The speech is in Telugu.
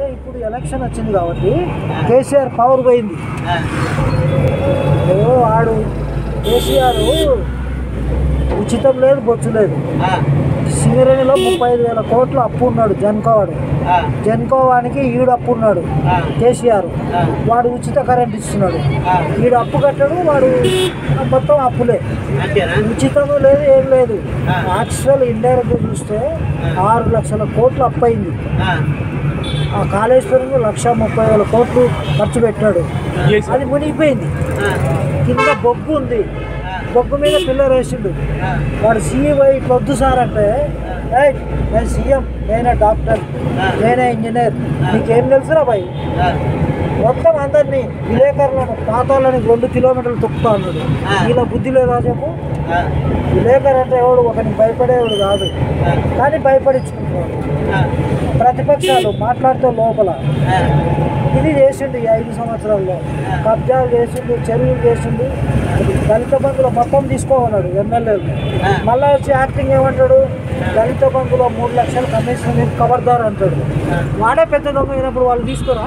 అంటే ఇప్పుడు ఎలక్షన్ వచ్చింది కాబట్టి కేసీఆర్ పవర్ పోయింది. వాడు కేసీఆర్ ఉచితం లేదు బొచ్చు లేదు. సింగరేణిలో ముప్పై ఐదు వేల కోట్ల అప్పు ఉన్నాడు జన్కోవాడు. జన్కోవానికి ఈడు అప్పు ఉన్నాడు కేసీఆర్. వాడు ఉచిత కరెంట్ ఇస్తున్నాడు. ఈడు అప్పు కట్టడు వాడు మొత్తం అప్పులే. ఉచితము లేదు ఏం లేదు. యాక్చువల్ ఇండైరెక్ట్ చూస్తే ఆరు లక్షల కోట్లు అప్పు అయింది ఆ, కాళేశ్వరం లక్ష ముప్పై వేల కోట్లు ఖర్చు పెట్టాడు. అది మునిగిపోయింది. కింద బొగ్గు ఉంది. బొగ్గు మీద పిల్లర్ వేసిండు. వాడు సీఈఓ ఇట్లా వద్దు సార్ అంటే "ఏయ్, నేను సీఎం నేనే డాక్టర్ నేనే ఇంజనీర్ నీకేం తెలుసురా బాయ్ మొత్తం అందరినీ విలేకరులను పాతాలని రెండు కిలోమీటర్లు తొక్కుతా ఉన్నాడు ఆ. ఇలా బుద్ధి లేదా చెప్పు విలేకరు అంటే ఎవడు? ఒకరికి భయపడేవాడు కాదు. కానీ భయపడించుకుంటున్నాడు ప్రతిపక్షాలు మాట్లాడుతూ లోపల ఇది చేసిండు ఈ ఐదు సంవత్సరాల్లో. కబ్జాలు చేసిండు చెరువులు చేసిండు. దళిత బంధులో మొత్తం తీసుకోమన్నాడు ఎమ్మెల్యేలు. మళ్ళా వచ్చి యాక్టింగ్ ఏమంటాడు? దళిత బంధులో మూడు లక్షలు కమిషన్ కవర్దారు అంటాడు. వాడే పెద్ద దొంగ అయినప్పుడు వాళ్ళు తీసుకోరా?